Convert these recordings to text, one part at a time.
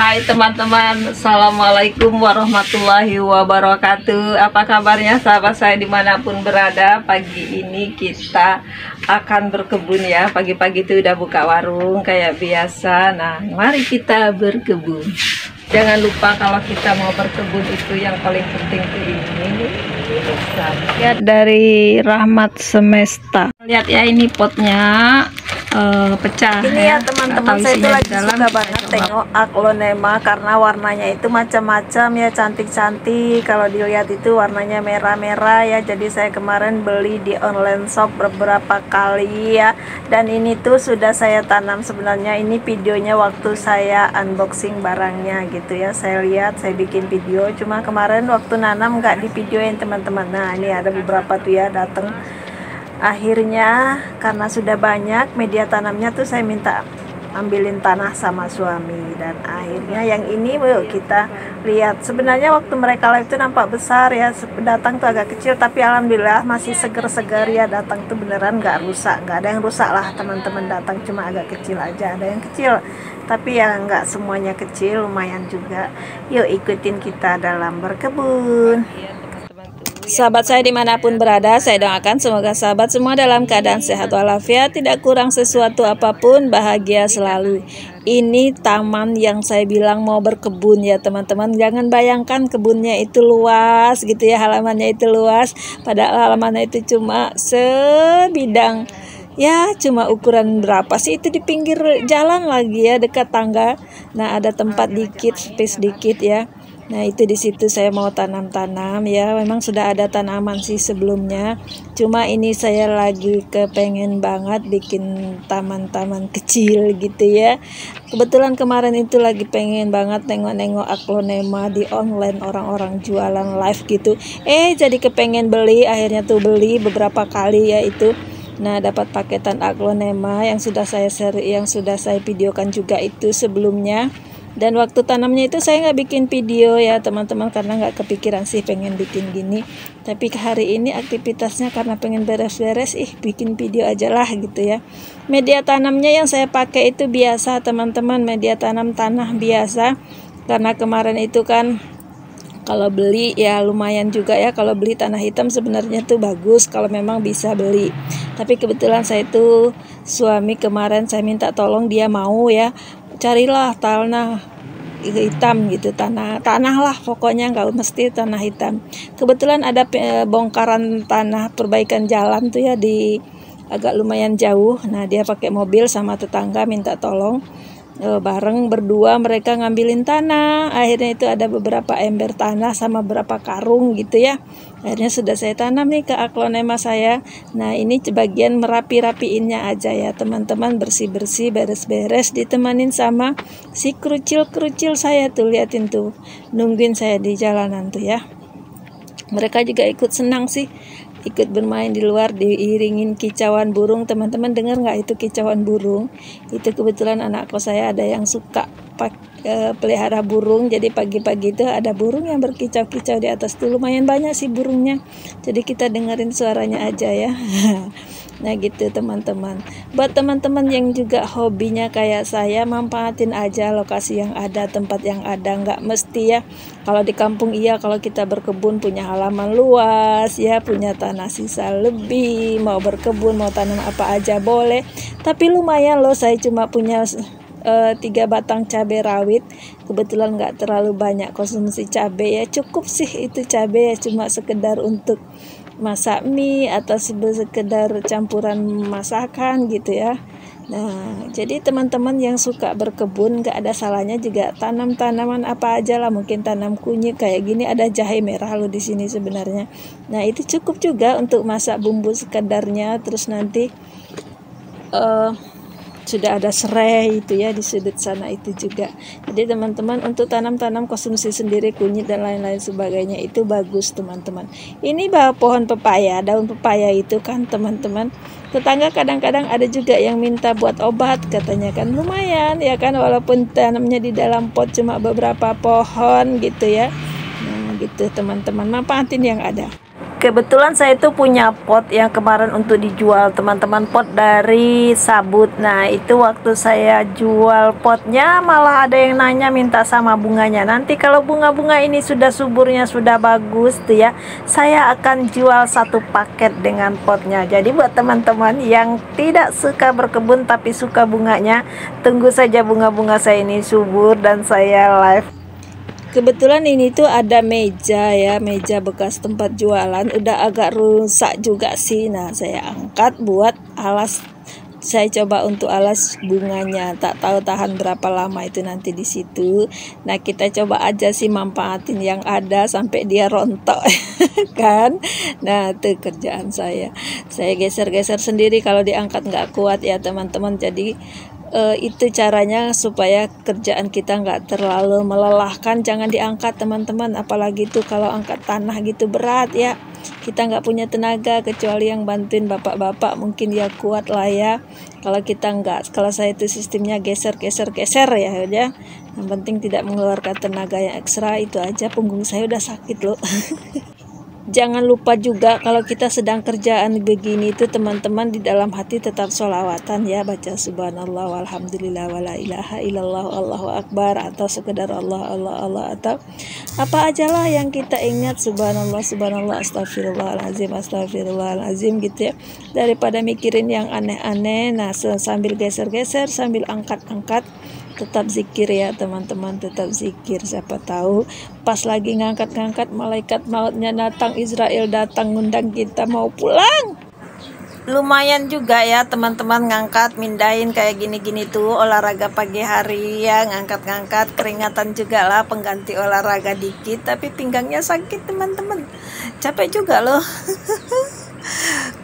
Hai teman-teman, Assalamualaikum warahmatullahi wabarakatuh. Apa kabarnya? Sahabat saya di mana pun berada. Pagi ini kita akan berkebun ya. Pagi-pagi itu udah buka warung kayak biasa. Nah mari kita berkebun. Jangan lupa kalau kita mau berkebun itu yang paling penting itu ini. Lihat dari Rahmat Semesta. Lihat ya ini potnya uh, pecah ini ya. teman-teman saya itu lagi dalam, suka banget tengok aglonema karena warnanya itu macam-macam ya cantik-cantik. Kalau dilihat itu warnanya merah-merah ya jadi saya kemarin beli di online shop beberapa kali ya. Dan ini tuh sudah saya tanam sebenarnya ini videonya waktu saya unboxing barangnya gitu ya. Saya lihat saya bikin video cuma kemarin waktu nanam nggak di videoin teman-teman. Nah ini ada beberapa tuh ya datang akhirnya karena sudah banyak media tanamnya tuh saya minta ambilin tanah sama suami. Dan akhirnya yang ini well, kita lihat. Sebenarnya waktu mereka live itu nampak besar ya. Datang tuh agak kecil tapi alhamdulillah masih seger-seger ya. Datang tuh beneran nggak rusak. Nggak ada yang rusak lah teman-teman datang cuma agak kecil aja. Ada yang kecil tapi ya nggak semuanya kecil lumayan juga. Yuk ikutin kita dalam berkebun Sahabat saya di mana pun berada, saya doakan semoga sahabat semua dalam keadaan sehat walafiat, tidak kurang sesuatu apa pun, bahagia selalu. Ini taman yang saya bilang mau berkebun ya teman-teman. Jangan bayangkan kebunnya itu luas gitu ya, halamannya itu luas. Padahal halamannya itu cuma sebidang ya cuma ukuran berapa sih itu di pinggir jalan lagi ya dekat tangga nah ada tempat dikit space dikit ya Nah, itu di situ saya mau tanam-tanam ya. Memang sudah ada tanaman sih sebelumnya. Cuma ini saya lagi kepengen banget bikin taman-taman kecil gitu ya. Kebetulan kemarin itu lagi pengen banget nengok-nengok aglonema di online orang-orang jualan live gitu. Eh, jadi kepengen beli, akhirnya tuh beli beberapa kali ya itu. Nah, dapat paketan aglonema yang sudah saya seri, yang sudah saya videokan juga itu sebelumnya dan waktu tanamnya itu saya nggak bikin video ya teman-teman karena nggak kepikiran sih pengen bikin gini. Tapi hari ini aktivitasnya karena pengen beres-beres ih bikin video aja lah gitu ya. Media tanamnya yang saya pakai itu biasa teman-teman. Media tanam tanah biasa. Karena kemarin itu kan kalau beli ya lumayan juga ya. Kalau beli tanah hitam sebenarnya tuh bagus kalau memang bisa beli. Tapi kebetulan saya itu suami kemarin saya minta tolong dia mau ya carilah tanah hitam gitu tanah tanah lah pokoknya nggak mesti tanah hitam. Kebetulan ada bongkaran tanah perbaikan jalan tuh ya di agak lumayan jauh. Nah dia pakai mobil sama tetangga minta tolong e, bareng berdua mereka ngambilin tanah. Akhirnya itu ada beberapa ember tanah sama beberapa karung gitu ya. Akhirnya sudah saya tanam nih ke aklonema saya. Nah ini bagian merapi-rapiinnya aja ya teman-teman. Bersih-bersih beres-beres ditemanin sama si kerucil-kerucil saya tuh liatin tuh. Nungguin saya di jalanan tuh ya. Mereka juga ikut senang sih ikut bermain di luar diiringin kicauan burung. Teman-teman dengar nggak itu kicauan burung? Itu kebetulan anakku saya ada yang suka pak, e, pelihara burung. Jadi pagi-pagi itu ada burung yang berkicau-kicau di atas. Tuh lumayan banyak sih burungnya. Jadi kita dengerin suaranya aja ya Nah gitu teman-teman. Buat teman-teman yang juga hobinya kayak saya Manfaatin aja lokasi yang ada Tempat yang ada. Nggak mesti ya. Kalau di kampung iya. Kalau kita berkebun punya halaman luas ya. Punya tanah sisa lebih. Mau berkebun mau tanam apa aja boleh. Tapi lumayan loh saya cuma punya uh, tiga batang cabai rawit. Kebetulan nggak terlalu banyak konsumsi cabai ya. Cukup sih itu cabai ya. Cuma sekedar untuk masak mie atau sekedar campuran masakan gitu ya. Nah, jadi teman-teman yang suka berkebun gak ada salahnya juga tanam tanaman apa aja lah. Mungkin tanam kunyit kayak gini ada jahe merah lo di sini sebenarnya. Nah, itu cukup juga untuk masak bumbu sekedarnya. Terus nanti uh, sudah ada serai itu ya di sudut sana itu juga. Jadi teman-teman untuk tanam-tanam konsumsi sendiri kunyit dan lain-lain sebagainya itu bagus teman-teman. Ini bahwa pohon pepaya daun pepaya itu kan teman-teman. Tetangga kadang-kadang ada juga yang minta buat obat katanya kan. Lumayan ya kan walaupun tanamnya di dalam pot cuma beberapa pohon gitu ya. Nah gitu teman-teman. Manfaatin yang ada Kebetulan saya itu punya pot yang kemarin untuk dijual teman-teman pot dari sabut. Nah itu waktu saya jual potnya malah ada yang nanya minta sama bunganya Nanti kalau bunga-bunga ini sudah suburnya sudah bagus tuh ya Saya akan jual satu paket dengan potnya. Jadi buat teman-teman yang tidak suka berkebun tapi suka bunganya Tunggu saja bunga-bunga saya ini subur dan saya live Kebetulan ini tuh ada meja ya, meja bekas tempat jualan. Udah agak rusak juga sih. Nah, saya angkat buat alas. Saya coba untuk alas bunganya. Tak tahu tahan berapa lama itu nanti di situ. Nah, kita coba aja sih manfaatin yang ada sampai dia rontok kan. Nah, itu kerjaan saya. Saya geser-geser sendiri kalau diangkat nggak kuat ya teman-teman. Jadi uh, itu caranya supaya kerjaan kita nggak terlalu melelahkan. Jangan diangkat teman-teman. Apalagi itu kalau angkat tanah gitu berat ya. Kita nggak punya tenaga kecuali yang bantuin bapak-bapak. Mungkin ya kuat lah ya. Kalau kita nggak kalau saya itu sistemnya geser geser geser ya ya. Yang penting tidak mengeluarkan tenaga yang ekstra itu aja. Punggung saya udah sakit loh jangan lupa juga kalau kita sedang kerjaan begini itu teman-teman di dalam hati tetap sholawatan ya. Baca subhanallah walhamdulillah wala ilaha illallah allahu akbar atau sekedar Allah Allah Allah atau apa aja lah yang kita ingat. Subhanallah subhanallah astagfirullahalazim astagfirullahalazim gitu ya. Daripada mikirin yang aneh-aneh nah sambil geser-geser sambil angkat-angkat tetap zikir ya teman-teman tetap zikir siapa tahu. Pas lagi ngangkat-ngangkat malaikat mautnya datang Israel datang ngundang kita mau pulang. Lumayan juga ya teman-teman ngangkat mindain kayak gini-gini tuh olahraga pagi hari ya ngangkat-ngangkat. Keringatan juga lah pengganti olahraga dikit tapi pinggangnya sakit teman-teman. Capek juga loh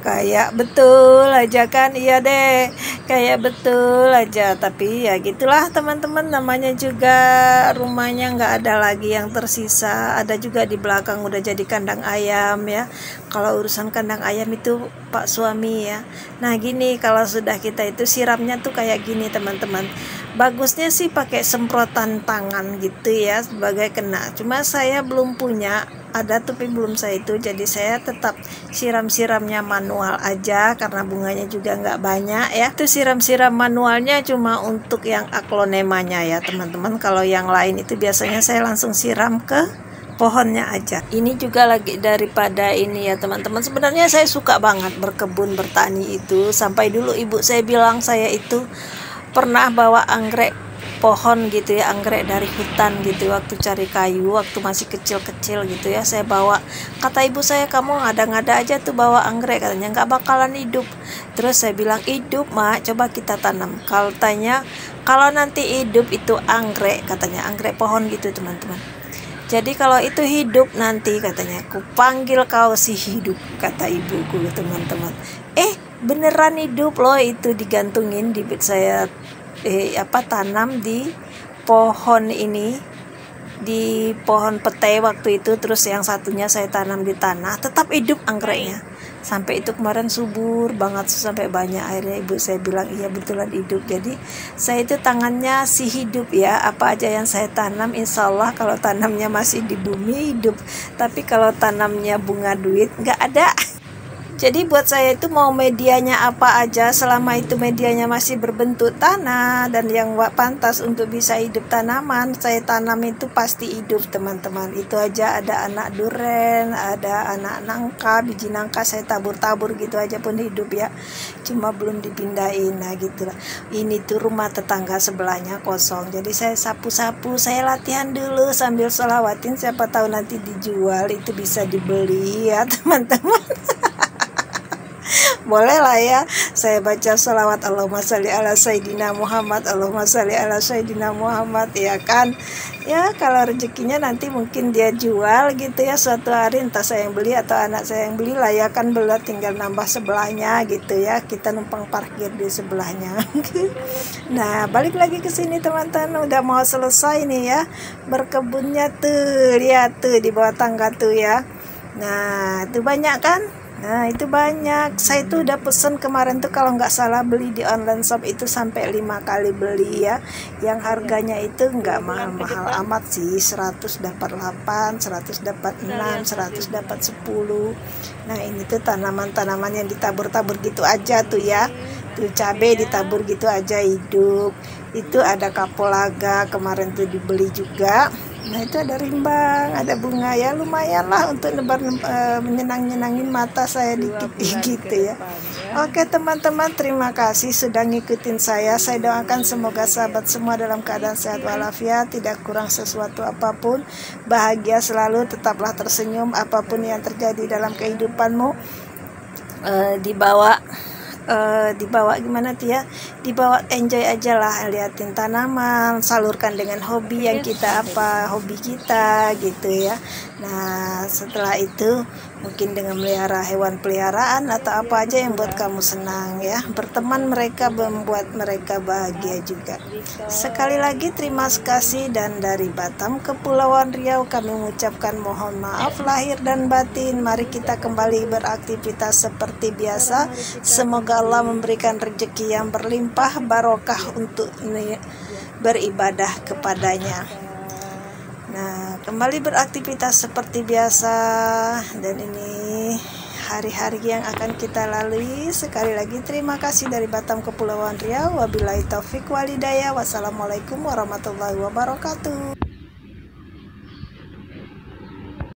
kayak betul aja kan? Iya deh kayak betul aja. Tapi ya gitulah teman-teman. Namanya juga rumahnya nggak ada lagi yang tersisa. Ada juga di belakang udah jadi kandang ayam ya. Kalau urusan kandang ayam itu pak suami ya. Nah gini kalau sudah kita itu siramnya tuh kayak gini teman-teman. Bagusnya sih pakai semprotan tangan gitu ya sebagai kena. Cuma saya belum punya ada tapi belum saya itu. Jadi saya tetap siram-siramnya manual aja karena bunganya juga nggak banyak ya. Itu siram-siram manualnya cuma untuk yang aklonemanya ya teman-teman. Kalau yang lain itu biasanya saya langsung siram ke pohonnya aja. Ini juga lagi daripada ini ya teman-teman. Sebenarnya saya suka banget berkebun bertani itu. Sampai dulu ibu saya bilang saya itu pernah bawa anggrek pohon gitu ya anggrek dari hutan gitu waktu cari kayu waktu masih kecil-kecil gitu ya saya bawa. Kata ibu saya kamu ngada-ngada aja tuh bawa anggrek katanya. Nggak bakalan hidup. Terus saya bilang hidup mak. Coba kita tanam. Kalau tanya kalau nanti hidup itu anggrek katanya. Anggrek pohon gitu teman-teman. Jadi kalau itu hidup nanti katanya ku panggil kau si hidup kata ibuku teman-teman. Eh beneran hidup loh itu digantungin di saya eh, apa tanam di pohon ini di pohon petai waktu itu terus yang satunya saya tanam di tanah. Tetap hidup anggreknya sampai itu kemarin subur banget sampai banyak akhirnya ibu saya bilang iya betulan hidup. Jadi saya itu tangannya si hidup ya. Apa aja yang saya tanam insya Allah kalau tanamnya masih di bumi hidup. Tapi kalau tanamnya bunga duit nggak ada jadi buat saya itu mau medianya apa aja selama itu medianya masih berbentuk tanah dan yang pantas untuk bisa hidup tanaman, saya tanam itu pasti hidup teman-teman. Itu aja ada anak duren, ada anak nangka, biji nangka saya tabur-tabur gitu aja pun hidup ya. Cuma belum dipindahin nah gitulah. Ini tuh rumah tetangga sebelahnya kosong. Jadi saya sapu-sapu, saya latihan dulu sambil selawatin siapa tahu nanti dijual itu bisa dibeli ya teman-teman boleh lah ya saya baca salawat Allahumma salli ala Sayyidina Muhammad Allahumma salli ala Sayyidina Muhammad ya kan? Ya kalau rezekinya nanti mungkin dia jual gitu ya suatu hari entah saya yang beli atau anak saya yang beli lah ya kan belum tinggal nambah sebelahnya gitu ya kita numpang parkir di sebelahnya. Nah balik lagi ke sini teman-teman udah mau selesai nih ya berkebunnya tuh lihat tuh di bawah tangga tuh ya. Nah itu banyak kan Nah itu banyak. Saya tuh udah pesen kemarin tuh kalau nggak salah beli di online shop itu sampai lima kali beli ya. Yang harganya itu nggak mahal-mahal amat sih. 100 dapat 8, 100 dapat 6, 100 dapat 10 Nah ini tuh tanaman-tanaman yang ditabur-tabur gitu aja tuh ya. Tuh cabai ditabur gitu aja hidup. Itu ada kapolaga kemarin tuh dibeli juga Nah itu ada rimbang, ada bunga ya lumayan lah untuk nebar uh, menyenang-nyenangin mata saya dikit gitu ya. Oke teman-teman terima kasih sudah ngikutin saya. Saya doakan semoga sahabat semua dalam keadaan sehat walafiat, tidak kurang sesuatu apa pun, bahagia selalu, tetaplah tersenyum apa pun yang terjadi dalam kehidupanmu. Uh, dibawa uh, dibawa gimana tuh ya? Dibawa enjoy aja lah liatin tanaman salurkan dengan hobi yang kita apa hobi kita gitu ya. Nah setelah itu mungkin dengan melihara hewan peliharaan atau apa aja yang buat kamu senang ya. Berteman mereka membuat mereka bahagia juga. Sekali lagi terima kasih dan dari Batam Kepulauan Riau kami mengucapkan mohon maaf lahir dan batin. Mari kita kembali beraktivitas seperti biasa. Semoga Allah memberikan rezeki yang berlimpah barokah untuk beribadah kepadanya Nah, kembali beraktivitas seperti biasa dan ini hari-hari yang akan kita lalui. Sekali lagi terima kasih dari Batam Kepulauan Riau. Wabillahi taufik walidaya. Wassalamualaikum warahmatullahi wabarakatuh.